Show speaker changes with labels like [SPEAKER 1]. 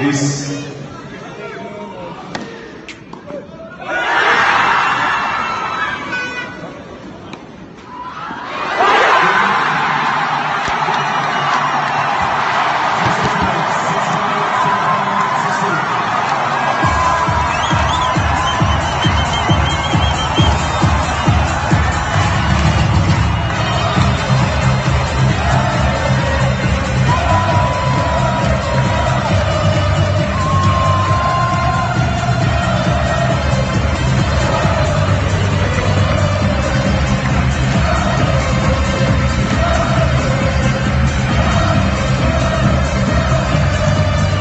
[SPEAKER 1] Peace.